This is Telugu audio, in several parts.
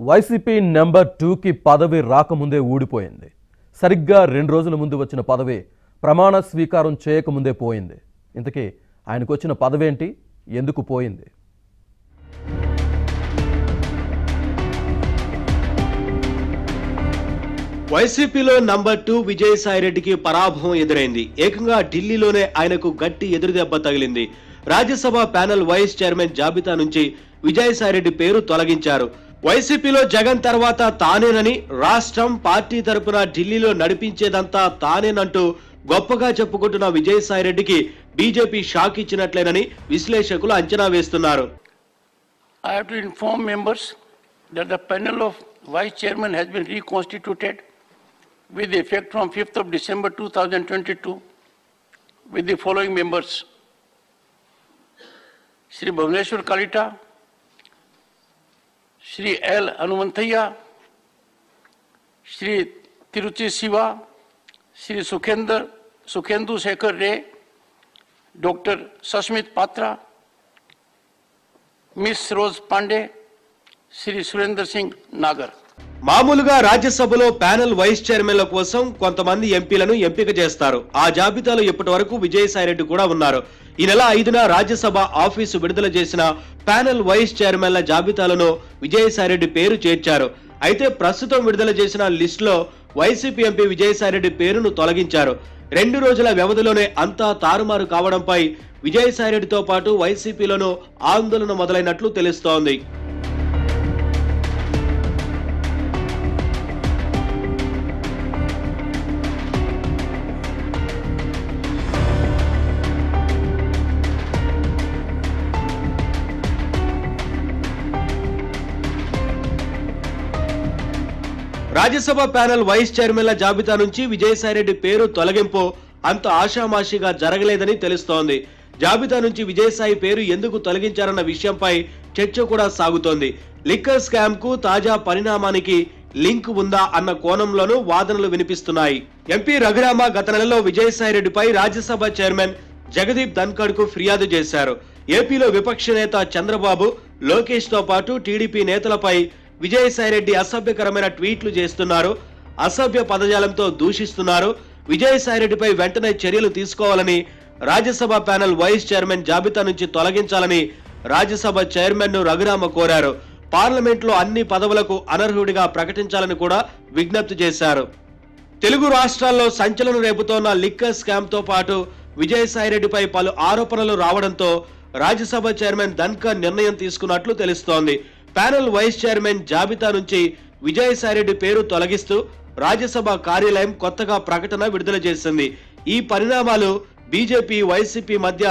వైసీపీ నెంబర్ టూకి పదవి రాకముందే ఊడిపోయింది. సరిగ్గా రెండు రోజుల ముందు వచ్చిన పదవి ప్రమాణ స్వీకారం చేయకముందే పోయింది. ఇంతకీ ఆయనకు వచ్చిన పదవేంటి? ఎందుకు పోయింది? వైసీపీలో నంబర్ టూ విజయసాయిరెడ్డికి పరాభవం ఎదురైంది. ఏకంగా ఢిల్లీలోనే ఆయనకు గట్టి ఎదురుదెబ్బ తగిలింది. రాజ్యసభ ప్యానెల్ వైస్ చైర్మన్ జాబితా నుంచి విజయసాయిరెడ్డి పేరు తొలగించారు. వైసీపీలో జగన్ తర్వాత తానేనని రాష్ట్రం పార్టీ తరపున ఢిల్లీలో నడిపించేదంతా తానేనంటూ గొప్పగా చెప్పుకుంటున్న విజయసాయి రెడ్డికి బీజేపీ షాక్ ఇచ్చినట్లేనని విశ్లేషకులు అంచనా వేస్తున్నారు. Vice chairman has been reconstituted with effect from fifth of December two thousand twenty two with the following members Shri Bhubaneswar Kalita Shri L Hanumanthaiah Shri Tiruchi Siva, Shri Sukhendra, Sukhendu Sekhar Ray, doctor Sasmit Patra, miss Saroj Pandey, Shri Surendra Singh Nagar. మామూలుగా రాజ్యసభలో ప్యానెల్ వైస్ చైర్మన్ల కోసం కొంతమంది ఎంపీలను ఎంపిక చేస్తారు. ఆ జాబితాలో ఇప్పటి వరకు విజయసాయిరెడ్డి కూడా ఉన్నారు. ఈ నెల ఐదున రాజ్యసభ ఆఫీసు విడుదల చేసిన ప్యానెల్ వైస్ చైర్మన్ల జాబితాలను విజయసాయిరెడ్డి పేరు చేర్చారు. అయితే ప్రస్తుతం విడుదల చేసిన లిస్టులో వైసీపీ ఎంపీ విజయసాయిరెడ్డి పేరును తొలగించారు. రెండు రోజుల వ్యవధిలోనే అంతా తారుమారు కావడంపై విజయసాయిరెడ్డితో పాటు వైసీపీలోనూ ఆందోళన మొదలైనట్లు తెలుస్తోంది. రాజ్యసభ ప్యానెల్ వైస్ చైర్మన్ల జాబితా నుంచి విజయసాయిరెడ్డి పేరు తొలగింపు అంత ఆషామాషిగా జరగలేదని తెలుస్తోంది. జాబితా నుంచి విజయసాయి పేరు ఎందుకు తొలగించారన్న విషయంపై చర్చ కూడా సాగుతోంది. లిక్కర్ స్కామ్కు తాజా పరిణామానికి లింక్ ఉందా అన్న కోణంలోనూ వాదనలు వినిపిస్తున్నాయి. ఎంపీ రఘురామ గత నెలలో విజయసాయిరెడ్డిపై రాజ్యసభ చైర్మన్ జగదీప్ ధన్ఖడ్కు ఫిర్యాదు చేశారు. ఏపీలో విపక్ష నేత చంద్రబాబు లోకేష్తో పాటు టీడీపీ నేతలపై విజయసాయిరెడ్డి అసభ్యకరమైన ట్వీట్లు చేస్తున్నారు. అసభ్య పదజాలంతో దూషిస్తున్నారు. విజయసాయిరెడ్డిపై వెంటనే చర్యలు తీసుకోవాలని రాజ్యసభ ప్యానెల్ వైస్ చైర్మన్ జాబితా నుంచి తొలగించాలని రాజ్యసభ చైర్మన్ను రఘురామ కోరారు. పార్లమెంట్లో అన్ని పదవులకు అనర్హుడిగా ప్రకటించాలని కూడా విజ్ఞప్తి చేశారు. తెలుగు రాష్ట్రాల్లో సంచలనం రేపుతోన్న లిక్కర్ స్కామ్తో పాటు విజయసాయిరెడ్డిపై పలు ఆరోపణలు రావడంతో రాజ్యసభ చైర్మన్ ధన్కర్ నిర్ణయం తీసుకున్నట్లు తెలుస్తోంది. ప్యానల్ వైస్ చైర్మన్ జాబితా నుంచి విజయసాయిరెడ్డి పేరు తొలగిస్తూ రాజ్యసభ కార్యాలయం కొత్తగా ప్రకటన విడుదల చేసింది. ఈ పరిణామాలు బీజేపీ వైసీపీ మధ్య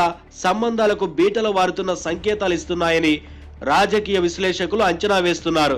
సంబంధాలకు బీటలు వారుతున్న సంకేతాలు ఇస్తున్నాయని రాజకీయ విశ్లేషకులు అంచనా వేస్తున్నారు.